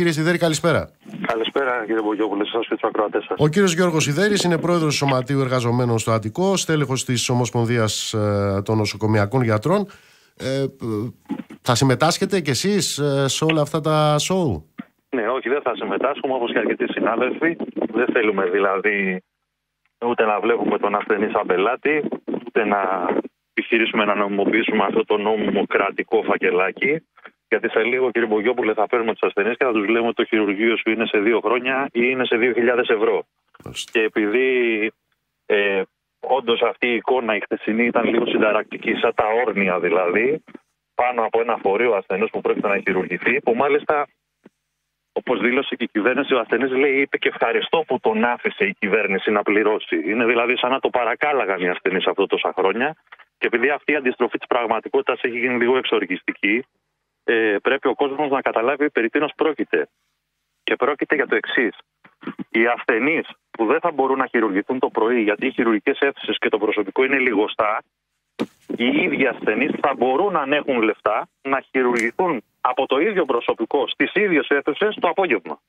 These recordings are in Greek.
Κύριε Σιδέρη, καλησπέρα. Καλησπέρα, κύριε Μπογιόπουλε, σας και τους ακροατές σας. Ο κύριος Γιώργος Σιδέρης είναι πρόεδρος του Σωματείου Εργαζομένων στο Αττικό, στέλεχος της Ομοσπονδίας ε, των Νοσοκομιακών Γιατρών. Ε, θα συμμετάσχετε κι εσείς ε, σε όλα αυτά τα σοου. Ναι, όχι, δεν θα συμμετάσχουμε όπως και αρκετοί συνάδελφοι. Δεν θέλουμε δηλαδή ούτε να βλέπουμε τον ασθενή σαν πελάτη, ούτε να επιχειρήσουμε να νομιμοποιήσουμε αυτό το νόμιμο κρατικό φακελάκι. Γιατί σε λίγο, κύριε Μπογιόπουλε, θα παίρνουμε τους ασθενείς και θα τους λέμε ότι το χειρουργείο σου είναι σε δύο χρόνια ή είναι σε 2.000 ευρώ. Και επειδή ε, όντως αυτή η εικόνα η χτεσινή ήταν λίγο συνταρακτική, σαν τα όρνια δηλαδή, πάνω από ένα φορείο ασθενού που πρόκειται να χειρουργηθεί, που μάλιστα Όπως δήλωσε και η κυβέρνηση, ο ασθενής λέει: Είπε και ευχαριστώ που τον άφησε η κυβέρνηση να πληρώσει. Είναι δηλαδή σαν να το παρακάλαγαν οι ασθενείς αυτό τόσα χρόνια. Και επειδή αυτή η αντιστροφή της πραγματικότητας έχει γίνει λίγο εξοργιστική, ε, πρέπει ο κόσμος να καταλάβει περί τίνος πρόκειται. Και πρόκειται για το εξής. Οι ασθενείς που δεν θα μπορούν να χειρουργηθούν το πρωί γιατί οι χειρουργικές αίθουσες και το προσωπικό είναι λιγοστά, οι ίδιοι ασθενείς θα μπορούν αν έχουν λεφτά να χειρουργηθούν από το ίδιο προσωπικό στις ίδιες αίθουσες το απόγευμα.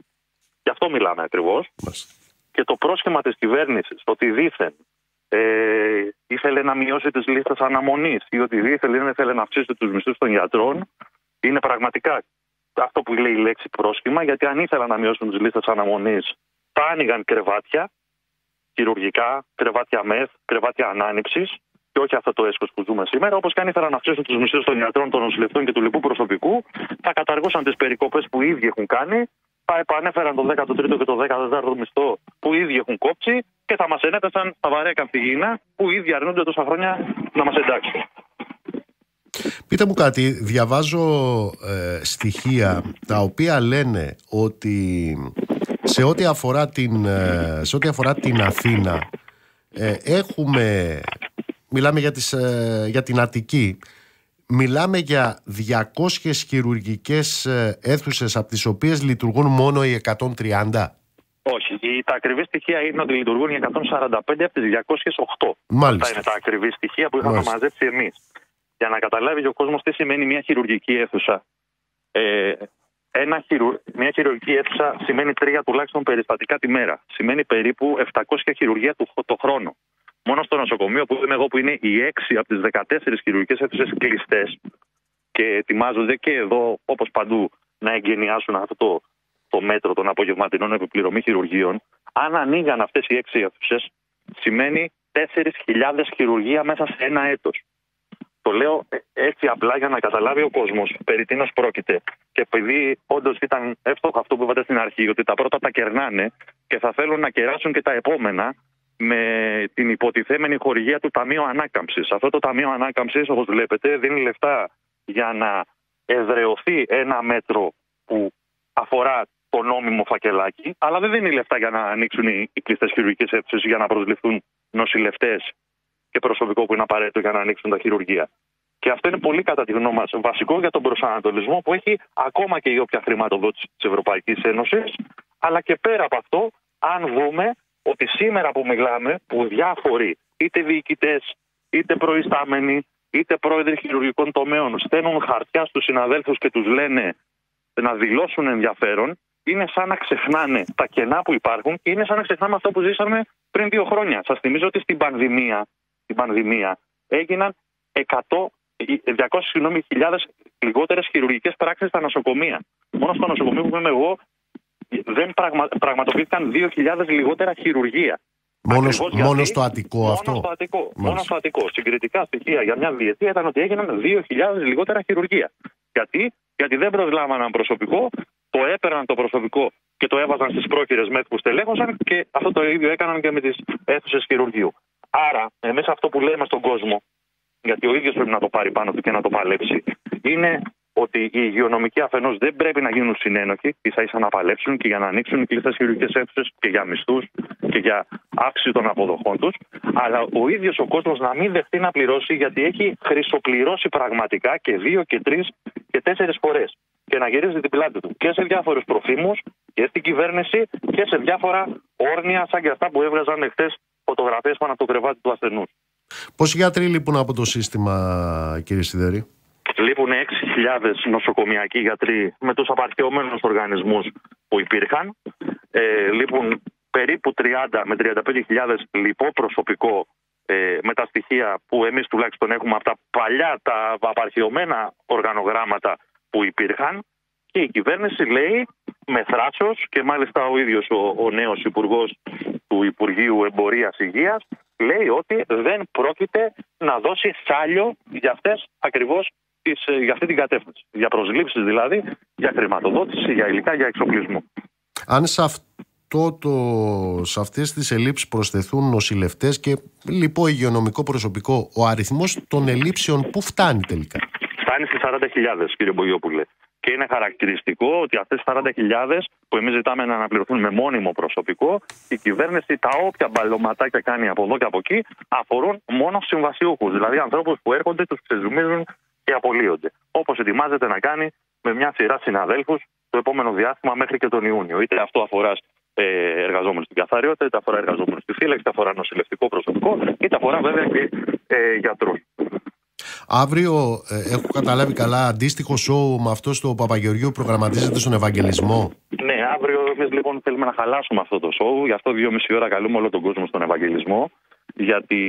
Γι' αυτό μιλάμε ακριβώς. Και το πρόσχημα της κυβέρνησης ότι δήθεν ε, ήθελε να μειώσει τις λίστες αναμονής ή ότι δήθεν δεν ήθελε να αυξήσει τους μισθούς των γιατρών είναι πραγματικά αυτό που λέει η λέξη πρόσχημα, γιατί αν ήθελαν να μειώσουν τις λίστες αναμονής, θα άνοιγαν κρεβάτια χειρουργικά, κρεβάτια μεθ, κρεβάτια ανάνυψης και όχι αυτό το έσχος που ζούμε σήμερα. Όπως και αν ήθελαν να αυξήσουν τους μισθούς των ιατρών, των νοσηλευτών και του λοιπού προσωπικού, θα καταργούσαν τις περικοπές που ήδη έχουν κάνει, θα επανέφεραν το 13ο και το 14ο μισθό που ήδη έχουν κόψει και θα μας ενέπεσαν στα βαρέα καθηγήνα που ήδη αρνούνται τόσα χρόνια να μας εντάξουν. Πείτε μου κάτι, διαβάζω ε, στοιχεία τα οποία λένε ότι σε ό,τι αφορά την, ε, σε ό,τι αφορά την Αθήνα ε, έχουμε μιλάμε για, τις, ε, για την Αττική, μιλάμε για 200 χειρουργικές ε, αίθουσες από τις οποίες λειτουργούν μόνο οι 130. Όχι. Τα ακριβή στοιχεία είναι ότι λειτουργούν οι 145 από τις 208. Μάλιστα. Αυτά είναι τα ακριβή στοιχεία που είχαμε Μάλιστα. μαζέψει εμείς. Για να καταλάβει ο κόσμος τι σημαίνει μια χειρουργική αίθουσα. Ε, ένα Μια χειρουργική αίθουσα σημαίνει τρία τουλάχιστον περιστατικά τη μέρα. Σημαίνει περίπου 700 χειρουργία το χρόνο. Μόνο στο νοσοκομείο που είμαι εγώ, που είναι οι 6 από τις 14 χειρουργικές αίθουσες κλειστές και ετοιμάζονται και εδώ, όπως παντού, να εγκαινιάσουν αυτό το, το μέτρο των απογευματινών επιπληρωμή χειρουργείων, αν ανοίγαν αυτές οι 6 αίθουσες, σημαίνει 4.000 χειρουργία μέσα σε ένα έτος. Το λέω έτσι απλά για να καταλάβει ο κόσμος περί τίνος πρόκειται. Και επειδή όντως ήταν εύστοχο αυτό που είπατε στην αρχή, ότι τα πρώτα τα κερνάνε και θα θέλουν να κεράσουν και τα επόμενα, με την υποτιθέμενη χορηγία του Ταμείου Ανάκαμψης. Αυτό το Ταμείο Ανάκαμψης, όπως βλέπετε, δίνει λεφτά για να εδρεωθεί ένα μέτρο που αφορά το νόμιμο φακελάκι, αλλά δεν δίνει λεφτά για να ανοίξουν οι κλειστές χειρουργικές αίθουσες για να προσληφθούν νοσηλευτές και προσωπικό που είναι απαραίτητο για να ανοίξουν τα χειρουργεία. Και αυτό είναι πολύ κατά τη γνώμη μας βασικό για τον προσανατολισμό που έχει ακόμα και η όποια χρηματοδότηση της Ευρωπαϊκής Ένωσης. Αλλά και πέρα από αυτό, αν δούμε ότι σήμερα που μιλάμε, που διάφοροι είτε διοικητές, είτε προϊστάμενοι, είτε πρόεδροι χειρουργικών τομέων στέλνουν χαρτιά στους συναδέλφους και τους λένε να δηλώσουν ενδιαφέρον, είναι σαν να ξεχνάνε τα κενά που υπάρχουν και είναι σαν να ξεχνάμε αυτό που ζήσαμε πριν δύο χρόνια. Σας θυμίζω ότι στην πανδημία, στην πανδημία έγιναν 100, 200 συγγνώμη, χιλιάδες λιγότερες χειρουργικές πράξεις στα νοσοκομεία. Μόνο στο νοσοκομείο που είμαι εγώ δεν πραγμα, πραγματοποιήθηκαν 2.000 λιγότερα χειρουργία. Μόνο, μόνος στο Αττικό μόνος αυτό. Στο Αττικό, μόνος στο Αττικό. Συγκριτικά στοιχεία για μια διετία ήταν ότι έγιναν 2.000 λιγότερα χειρουργία. Γιατί; Γιατί δεν προσλάμβαναν προσωπικό, το έπαιρναν το προσωπικό και το έβαζαν στις πρόχειρε μέτρου που στελέχωσαν και αυτό το ίδιο έκαναν και με τις αίθουσες χειρουργείου. Άρα, εμείς αυτό που λέμε στον κόσμο, γιατί ο ίδιος πρέπει να το πάρει πάνω του και να το παλέψει, είναι ότι οι υγειονομικοί αφενός δεν πρέπει να γίνουν συνένοχοι, ίσα ίσα να παλέψουν και για να ανοίξουν οι κλειστές χειρουργικές αίθουσες και για μισθούς και για αύξηση των αποδοχών τους, αλλά ο ίδιος ο κόσμος να μην δεχτεί να πληρώσει γιατί έχει χρυσοπληρώσει πραγματικά και δύο και τρεις και τέσσερις φορές. Και να γυρίζει την πλάτη του και σε διάφορους προφήμους και στην κυβέρνηση και σε διάφορα όρνια σαν και αυτά που έβγαζαν εχθές φωτογραφίες πάνω από το κρεβάτι του ασθενούς. Πόσοι γιατροί λείπουν από το σύστημα, κύριε Σιδερή. Λείπουν 6.000 νοσοκομιακοί γιατροί με τους απαρχαιωμένους οργανισμούς που υπήρχαν. Ε, λείπουν περίπου 30 με 35.000 λοιπό προσωπικό ε, με τα στοιχεία που εμείς τουλάχιστον έχουμε από τα παλιά, τα απαρχαιωμένα οργανογράμματα που υπήρχαν και η κυβέρνηση λέει με θράσος και μάλιστα ο ίδιος ο, ο νέος υπουργός του Υπουργείου Εμπορίας Υγείας λέει ότι δεν πρόκειται να δώσει σάλιο για αυτές ακριβώς τις, ε, για αυτή την κατεύθυνση. Για προσλήψεις δηλαδή, για χρηματοδότηση, για υλικά, για εξοπλισμό. Αν σε αυτό το, σε αυτές τις ελλείψεις προσθεθούν νοσηλευτές και λοιπόν υγειονομικό προσωπικό, ο αριθμός των ελλείψεων που φτάνει τελικά; Φτάνει στις 40.000 κύριε Μπογιόπουλε. Και είναι χαρακτηριστικό ότι αυτές τις 40.000 που εμείς ζητάμε να αναπληρωθούν με μόνιμο προσωπικό, η κυβέρνηση τα όποια μπαλωματάκια κάνει από εδώ και από εκεί αφορούν μόνο συμβασιούχους. Δηλαδή ανθρώπους που έρχονται, τους ξεζουμίζουν και απολύονται. Όπως ετοιμάζεται να κάνει με μια σειρά συναδέλφους το επόμενο διάστημα μέχρι και τον Ιούνιο. Είτε αυτό αφορά ε, εργαζόμενους στην καθαριότητα, είτε αφορά εργαζόμενους στη φύλαξη, είτε αφορά νοσηλευτικό προσωπικό, είτε αφορά βέβαια και ε, γιατρούς. Αύριο, ε, έχω καταλάβει καλά, αντίστοιχο σοου με αυτό στο Παπαγεωργίου προγραμματίζεται στον Ευαγγελισμό. Ναι, αύριο εμείς λοιπόν θέλουμε να χαλάσουμε αυτό το σοου. Γι' αυτό δύο μισή ώρα καλούμε όλο τον κόσμο στον Ευαγγελισμό. Γιατί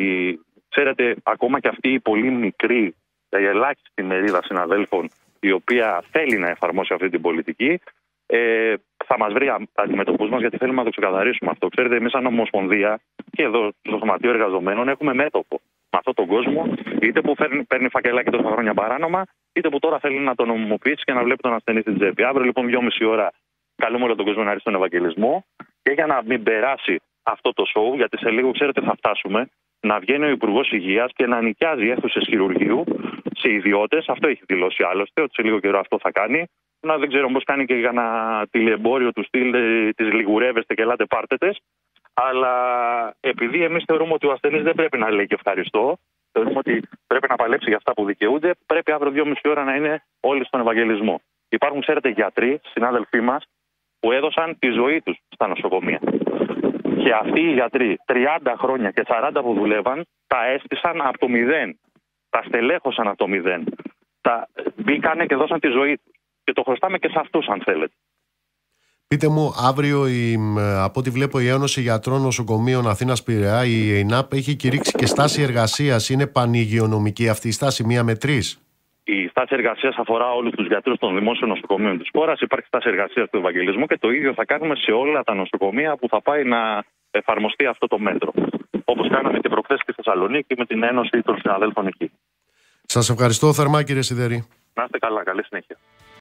ξέρετε, ακόμα και αυτή η πολύ μικρή, η ελάχιστη μερίδα συναδέλφων η οποία θέλει να εφαρμόσει αυτή την πολιτική, ε, θα μας βρει αντιμετωπούς μας γιατί θέλουμε να το ξεκαθαρίσουμε αυτό. Ξέρετε, εμείς, σαν Ομοσπονδία και εδώ στο Σωματείο Εργαζομένων, έχουμε μέτωπο με αυτόν τον κόσμο, είτε που φέρνει, παίρνει φακελάκι τόσα χρόνια παράνομα, είτε που τώρα θέλει να τον νομιμοποιήσει και να βλέπει τον ασθενή στην τσέπη. Αύριο λοιπόν, δυόμιση ώρα, καλούμε όλο τον κόσμο να έρθει στον Ευαγγελισμό και για να μην περάσει αυτό το σοου, γιατί σε λίγο, ξέρετε, θα φτάσουμε να βγαίνει ο Υπουργός Υγείας και να νοικιάζει αίθουσες χειρουργείου σε ιδιώτες. Αυτό έχει δηλώσει άλλωστε, ότι σε λίγο καιρό αυτό θα κάνει. Να δεν ξέρω πώ κάνει και για ένα τηλεεμπόριο του στυλ, ε, τη λιγουρεύεστε και ελάτε πάρτε αλλά επειδή εμείς θεωρούμε ότι ο ασθενής δεν πρέπει να λέει και ευχαριστώ, θεωρούμε ότι πρέπει να παλέψει για αυτά που δικαιούνται, πρέπει αύριο δύο μισή ώρα να είναι όλοι στον Ευαγγελισμό. Υπάρχουν, ξέρετε, γιατροί, συνάδελφοί μας, που έδωσαν τη ζωή τους στα νοσοκομεία. Και αυτοί οι γιατροί, 30 χρόνια και 40 που δουλεύαν, τα έστησαν από το μηδέν. Τα στελέχωσαν από το μηδέν. Τα μπήκανε και δώσαν τη ζωή τους. Και το χρωστάμε και σε αυτούς, αν θέλετε. Πείτε μου, αύριο η, από ό,τι βλέπω η Ένωση Γιατρών Νοσοκομείων Αθήνας Πειραιά, η ΕΙΝΑΠ, έχει κηρύξει και στάση εργασίας. Είναι πανηγειονομική αυτή η στάση, μία με τρεις; Η στάση εργασίας αφορά όλους τους γιατρούς των δημόσιων νοσοκομείων της χώρας. Υπάρχει στάση εργασίας του Ευαγγελισμού και το ίδιο θα κάνουμε σε όλα τα νοσοκομεία που θα πάει να εφαρμοστεί αυτό το μέτρο. Όπως κάναμε και προχθές στη Θεσσαλονίκη με την Ένωση των Συναδέλφων εκεί. Σας ευχαριστώ θερμά, κύριε Σιδερή. Να είστε καλά. Καλή συνέχεια.